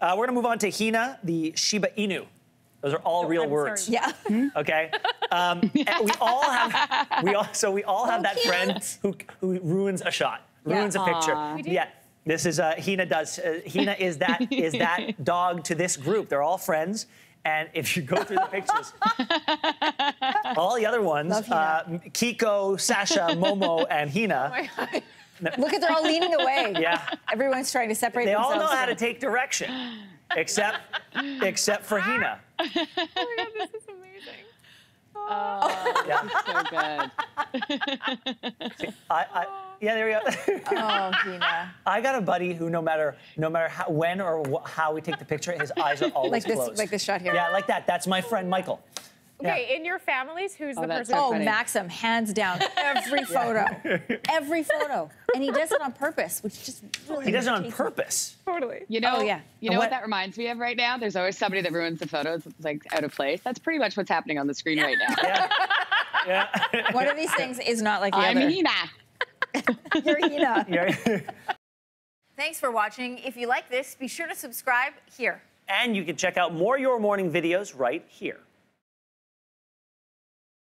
Uh, we're gonna move on to Hina, the Shiba Inu. Those are all real I'm words. sorry. Yeah. Okay. Um, we all have we all so we all have Oh, that cute. friend who who ruins a shot, Yeah. ruins a picture. Yeah. This is uh, Hina does. Uh, Hina is that is that dog to this group. They're all friends. And if you go through the pictures, all the other ones, uh, Kiko, Sasha, Momo, and Hina, Look at they're all leaning away. yeah, Everyone's trying to separate they all themselves. know how to take direction, except except for Hina. Oh my god, this is amazing. Oh, Yeah, So good. I, I, yeah, there we go. Oh, Hina. I got a buddy who, no matter no matter how, when or wh- how we take the picture, his eyes are always Like this, closed. like this shot here. Yeah, like that. That's my friend Michael. Yeah. Okay, in your families, who's Oh, the that's person? so Oh, funny. Maxim, hands down, every photo, every photo, and he does it on purpose, which just really He does it on purpose. Totally. You oh, know, Oh, yeah. you know What- what that reminds me of right now? There's always somebody that ruins the photos, like out of place. That's pretty much what's happening on the screen right now. Yeah. yeah. One of these things is not like the I'm other. Hina. You're Hina. Yeah. Thanks for watching. If you like this, be sure to subscribe here. and you can check out more Your Morning videos right here.